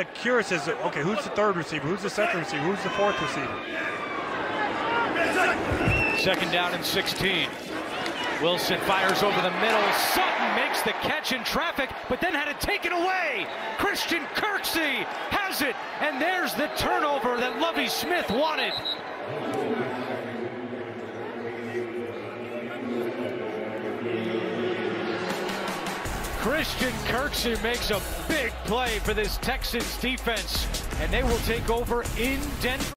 of curious to, okay, who's the third receiver? Who's the second receiver? Who's the fourth receiver? Second down and 16. Wilson fires over the middle. Sutton makes the catch in traffic, but then had to take it taken away. Christian Kirksey has it, and there's the turnover that Lovie Smith wanted. Christian Kirksey makes a big play for this Texans defense, and they will take over in Denver.